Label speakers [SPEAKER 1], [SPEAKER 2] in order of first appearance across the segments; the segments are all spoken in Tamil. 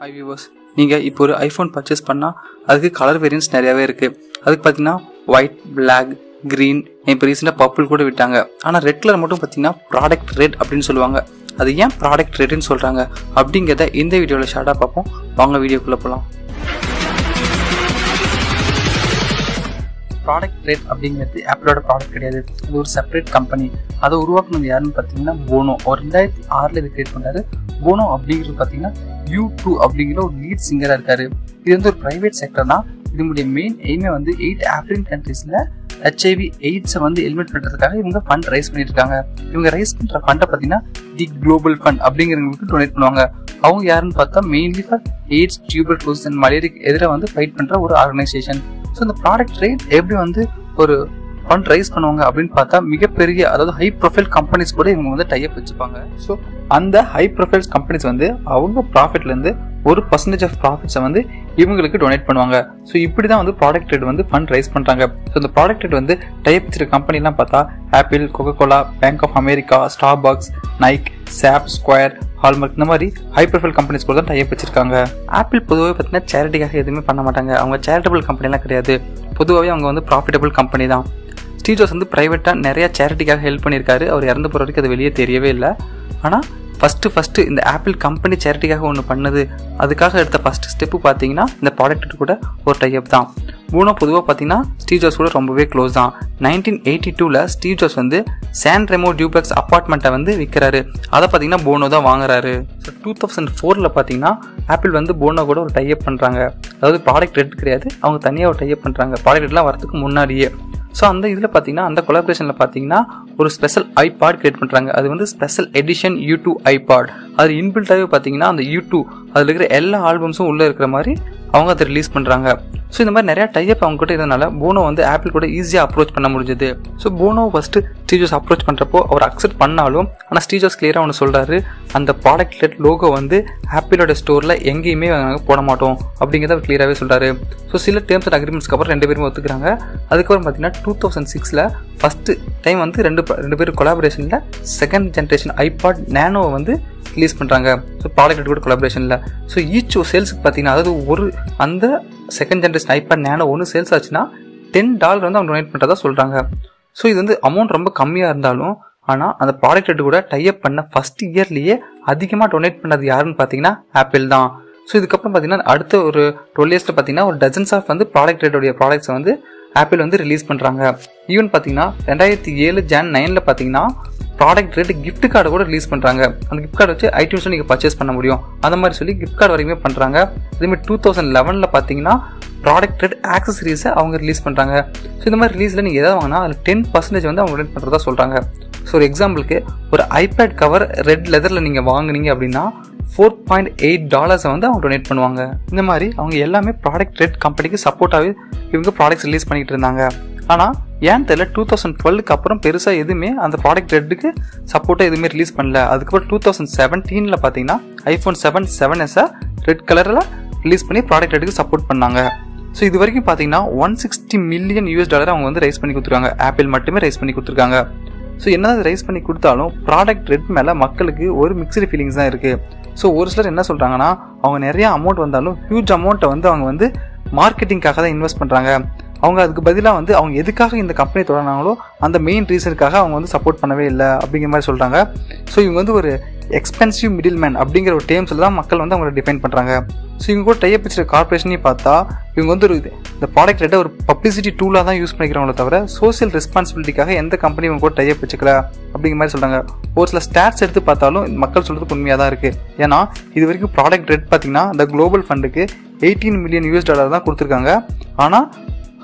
[SPEAKER 1] ஹை வியூவர்ஸ் நீங்கள் இப்போ ஒரு ஐஃபோன் பர்ச்சேஸ் பண்ணால் அதுக்கு கலர் வேரியன்ஸ் நிறையாவே இருக்குது அதுக்கு பார்த்தீங்கன்னா ஒயிட் பிளாக் க்ரீன் இப்போ ரீசெண்டாக பர்பிள் கூட விட்டாங்க. ஆனால் ரெட் கலர் மட்டும் பார்த்தீங்கன்னா ப்ராடக்ட் ரெட் அப்படின்னு சொல்லுவாங்க. அது ஏன் ப்ராடக்ட் ரெட்னு சொல்கிறாங்க அப்படிங்கிறத இந்த வீடியோவில் ஷார்ட்டாக பார்ப்போம். வாங்க வீடியோக்குள்ளே போகலாம் ப்ராடக்ட் ரேட் அப்படிங்கிறது ஆப்பிளோட ப்ராடக்ட் கிடையாது. இது ஒரு செப்பரேட் கம்பெனி அதை உருவாக்குனது யாருன்னு பார்த்தீங்கன்னா போனோ ஒரு ரெண்டாயிரத்தி ஆறில் இது கிரியேட் பண்ணாரு போனோ அப்படிங்கிறது பார்த்தீங்கன்னா யூ டூ அப்படிங்கிற ஒரு லீட் சிங்கராக இருக்காரு. இது வந்து ஒரு ப்ரைவேட் செக்டர்னா இதனுடைய மெயின் எய்மே வந்து எயிட் ஆப்ரிக்கன் கண்ட்ரீஸில் ஹெச்ஐவி எய்ட்ஸை வந்து எலிமினேட் பண்ணுறதுக்காக இவங்க ஃபண்ட் ரைஸ் பண்ணிட்டு இருக்காங்க. இவங்க ரைஸ் பண்ணுற ஃபண்டை பார்த்தீங்கன்னா தி குளோபல் ஃபண்ட் அப்படிங்கிறவங்களுக்கு டொனேட் பண்ணுவாங்க. அவங்க யாருன்னு பார்த்தா mainly for AIDS tuberculosis and மலேரியாக்கு எதிராக வந்து ஃபைட் பண்ணுற ஒரு ஆர்கனைசேஷன் ஸோ இந்த ப்ராடக்ட் ரேட் எப்படி வந்து ஒரு ஃபண்ட் ரைஸ் பண்ணுவாங்க அப்படின்னு பார்த்தா மிகப்பெரிய அதாவது ஹை ப்ரொஃபைல் கம்பெனிஸ் கூட இவங்க வந்து டைப் வச்சுப்பாங்க. ஸோ அந்த ஹை ப்ரொஃபைல் கம்பெனிஸ் வந்து அவங்க ப்ராஃபிட்லேருந்து ஒரு பர்சன்டேஜ் ஆஃப் ப்ராஃபிட்ஸை வந்து இவங்களுக்கு டொனேட் பண்ணுவாங்க. ஸோ இப்படி தான் வந்து ப்ராடக்ட் ரேட் வந்து ஃபண்ட் ரைஸ் பண்ணுறாங்க ஸோ இந்த ப்ராடக்ட் ரேட் வந்து டைப் வச்சிருக்க கம்பெனிலாம் பார்த்தா Apple Coca Cola Bank of America Starbucks Nike SAP Square Hallmark இந்த மாதிரி ஹை ப்ரொஃபைல் கம்பெனிஸ் கூட தான் டைப் வச்சிருக்காங்க. ஆப்பிள் பொதுவாக பார்த்தீங்கன்னா சேரிட்டிக்காக எதுவுமே பண்ண மாட்டாங்க. அவங்க சேரிட்டபிள் கம்பெனிலாம் கிடையாது. பொதுவாகவே அவங்க வந்து ப்ராஃபிட்டபிள் கம்பெனி தான். ஸ்டீவ் ஜாப்ஸ் வந்து ப்ரைவேட்டாக நிறையா சேரிட்டிக்காக ஹெல்ப் பண்ணியிருக்காரு. அவர் இறந்து போகிற வரைக்கும் அது வெளியே தெரியவே இல்லை. ஆனால் ஃபஸ்ட்டு ஃபஸ்ட்டு இந்த ஆப்பிள் கம்பெனி சேரிட்டிக்காக ஒன்று பண்ணுது. அதுக்காக எடுத்த ஃபஸ்ட்டு ஸ்டெப்பு பார்த்தீங்கன்னா இந்த ப்ராடக்ட் கூட ஒரு டைப் தான். பூனோ பொதுவாக பார்த்தீங்கன்னா ஸ்டீவ் ஜாப்ஸ் கூட ரொம்பவே க்ளோஸ் தான். நைன்டீன் எயிட்டி டூவில் ஸ்டீவ் ஜாப்ஸ் வந்து சான் ரெமோ டியூப்ளெக்ஸ் அப்பார்ட்மெண்ட்டை வந்து விற்கிறாரு அதை பார்த்தீங்கன்னா போனோ தான் வாங்குறாரு. ஸோ டூ தௌசண்ட் ஃபோரில் பார்த்தீங்கன்னா ஆப்பிள் வந்து போனோ கூட ஒரு டைப் பண்ணுறாங்க அதாவது ப்ராடக்ட் ரெட் கிடையாது. அவங்க தனியாக ஒரு டைப் பண்ணுறாங்க ப்ராடக்ட் ரெட்லாம் வரதுக்கு முன்னாடியே. ஸோ அந்த இதில் பார்த்தீங்கன்னா அந்த கொலாபரேஷனில் பார்த்தீங்கன்னா ஒரு ஸ்பெஷல் ஐபாட் கிரியேட் பண்ணுறாங்க அது வந்து special edition U two iPod அது இன்பில்ட்டாகவே பார்த்தீங்கன்னா அந்த யூ டூ அதில் இருக்கிற எல்லா ஆல்பம்ஸும் உள்ளே இருக்கிற மாதிரி அவங்க அதை ரிலீஸ் பண்ணுறாங்க ஸோ இந்த மாதிரி நிறையா டைப் அவங்க கிட்ட இருந்தனால போனோ வந்து ஆப்பிள் கூட ஈஸியாக அப்ரோச் பண்ண முடிஞ்சது. ஸோ போனோ ஃபஸ்ட்டு ஸ்டீஜஸ் அப்ரோச் பண்ணுறப்போ அவர் அக்செப்ட் பண்ணாலும் ஆனால் ஸ்டீஜஸ் கிளியராக ஒன்று சொல்கிறாரு அந்த ப்ராடக்ட் லோகோ வந்து ஆப்பிளோட ஸ்டோரில் எங்கேயுமே நாங்கள் போட மாட்டோம் அப்படிங்கிறத அவர் கிளியராகவே சொல்கிறாரு ஸோ சில டேர்ம்ஸ் அண்ட் அக்ரிமெண்ட்ஸ்க்கு அப்புறம் ரெண்டு பேருமே ஒத்துக்கிறாங்க. அதுக்கப்புறம் பார்த்தீங்கன்னா டூ தௌசண்ட் சிக்ஸில் ஃபஸ்ட்டு டைம் வந்து ரெண்டு ரெண்டு பேரும் கொலாபரேஷனில் செகண்ட் ஜென்ரேஷன் ஐபாட் நேனோவை வந்து ரிலீஸ் பண்ணுறாங்க ஸோ ப்ராடக்ட் கூட கொலாபரேஷனில் ஸோ ஈச் சேல்ஸுக்கு பார்த்தீங்கன்னா அதாவது ஒரு அந்த செகண்ட் ஜென்ரேஷன் ஐபேட் நேனோ ஒன்று சேல்ஸ் ஆச்சுன்னா டென் டாலர் வந்து அவங்க டொனேட் பண்ணுறதா சொல்கிறாங்க ஸோ இது வந்து அமௌண்ட் ரொம்ப கம்மியாக இருந்தாலும் ஆனால் அந்த ப்ராடக்ட் கூட டைப் பண்ண ஃபஸ்ட் இயர்லேயே அதிகமாக டொனேட் பண்ணது யாருன்னு பார்த்தீங்கன்னா ஆப்பிள் தான். ஸோ இதுக்கப்புறம் பார்த்தீங்கன்னா அடுத்த ஒரு டுவெல் இயர்ஸில் பார்த்தீங்கன்னா ஒரு டசன்ஸ் ஆஃப் வந்து ப்ராடக்ட் ரேட்டோடைய ப்ராடக்ட்ஸை வந்து ஆப்பிள் வந்து ரிலீஸ் பண்ணுறாங்க ஈவன் பார்த்தீங்கன்னா ரெண்டாயிரத்தி ஏழு ஜான் நைனில் பார்த்தீங்கன்னா ப்ராடக்ட் ரேட்டு கிஃப்ட் கார்டு கூட ரிலீஸ் பண்ணுறாங்க அந்த கிஃப்ட் கார்டு வச்சு ஐடியூன்ஸும் நீங்கள் பர்ச்சேஸ் பண்ண முடியும். அந்த மாதிரி சொல்லி கிஃப்ட் கார்டு வரைக்குமே பண்ணுறாங்க அதேமாதிரி டூ தௌசண்ட் லெவனில் பார்த்தீங்கன்னா ப்ராடக்ட் ரேட் ஆக்சசரிஸை அவங்க ரிலீஸ் பண்ணுறாங்க ஸோ இந்த மாதிரி ரிலீஸில் நீங்கள் எதாவது வாங்கினா அதில் டென் பர்சன்டேஜ் வந்து அவங்க ரேட் பண்ணுறதா சொல்கிறாங்க ஸோ ஒரு எக்ஸாம்பிளுக்கு ஒரு ஐபேட் கவர் ரெட் லெதரில் நீங்கள் வாங்குனீங்க அப்படின்னா ஃபோர் பாயிண்ட் எயிட் டாலர்ஸை வந்து அவங்க டொனேட் பண்ணுவாங்க. இந்த மாதிரி அவங்க எல்லாமே ப்ராடக்ட் ரெட் கம்பெனிக்கு சப்போர்ட்டாகவே இவங்க ப்ராடக்ட்ஸ் ரிலீஸ் பண்ணிகிட்டு இருந்தாங்க. ஆனால் ஏன் தெரியல டூ தௌசண்ட் டுவெல்க்கு அப்புறம் பெருசாக எதுவுமே அந்த ப்ராடக்ட் ரெட்டுக்கு சப்போர்ட்டாக எதுவுமே ரிலீஸ் பண்ணல. அதுக்கப்புறம் டூ தௌசண்ட் செவன்டீனில் பார்த்தீங்கன்னா ஐஃபோன் செவன் செவன் எஸ்ஸை ரெட் கலரில் ரிலீஸ் பண்ணி ப்ராடக்ட் ரெட்டுக்கு சப்போர்ட் பண்ணாங்க. ஸோ இது வரைக்கும் பார்த்தீங்கன்னா one sixty million US dollar அவங்க வந்து ரைஸ் பண்ணி கொடுத்துருக்காங்க. ஆப்பிள் மட்டுமே ரைஸ் பண்ணி கொடுத்துருக்காங்க. ஸோ என்னதான் ரைஸ் பண்ணி கொடுத்தாலும் ப்ராடக்ட் ரெட் மேலே மக்களுக்கு ஒரு மிக்சடு ஃபீலிங்ஸ் தான் இருக்குது ஸோ ஒரு சிலர் என்ன சொல்கிறாங்கன்னா அவங்க நிறையா அமௌண்ட் வந்தாலும் ஹியூஜ் அமௌண்ட்டை வந்து அவங்க வந்து மார்க்கெட்டிங்காக தான் இன்வெஸ்ட் பண்ணுறாங்க அவங்க அதுக்கு பதிலாக வந்து அவங்க எதுக்காக இந்த கம்பெனி தொடங்கினாங்களோ அந்த மெயின் ரீசனுக்காக அவங்க வந்து சப்போர்ட் பண்ணவே இல்லை அப்படிங்கிற மாதிரி சொல்கிறாங்க ஸோ இவங்க வந்து ஒரு எக்ஸ்பென்சிவ் மிடில் மேன் அப்படிங்கிற ஒரு டேம்ஸில் தான் மக்கள் வந்து அவங்களை டிஃபைன் பண்ணுறாங்க ஸோ இவங்க கூட டைப் வச்சிருக்க கார்பரேஷனே பார்த்தா இவங்க வந்து ஒரு இந்த ப்ராடக்ட் ரேட்டை ஒரு பப்ளிசிட்டி டூலாக தான் யூஸ் பண்ணிக்கிறாங்களே தவிர சோசியல் ரெஸ்பான்சிபிலிட்டிக்காக எந்த கம்பெனி இவங்க கூட டைப் வச்சுக்கல அப்படிங்கிற மாதிரி சொல்கிறாங்க ஒரு சில ஸ்டாட்ஸ் எடுத்து பார்த்தாலும் மக்கள் சொல்கிறதுக்கு உண்மையாக தான் இருக்குது ஏன்னா இது வரைக்கும் ப்ராடக்ட் ரேட் பார்த்தீங்கன்னா இந்த குளோபல் ஃபண்டுக்கு எயிட்டீன் மில்லியன் யூஎஸ் டாலர் தான் கொடுத்துருக்காங்க. ஆனால்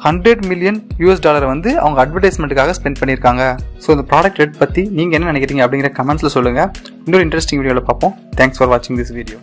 [SPEAKER 1] ஹண்ட்ரட் மில்லியன் யூஎஸ் டாலர் வந்து அவங்க அட்வர்டைஸ்மெண்ட்டுக்காக ஸ்பெண்ட் பண்ணியிருக்காங்க. ஸோ இந்த ப்ராடக்ட் ரேட் பற்றி நீங்கள் என்ன நினைக்கிறீங்க அப்படிங்கிற கமெண்ட்ஸில் சொல்லுங்கள் இன்னொரு இன்ட்ரெஸ்டிங் வீடியோவில் பார்ப்போம். தேங்க்ஸ் ஃபார் வாட்சிங் திஸ் வீடியோ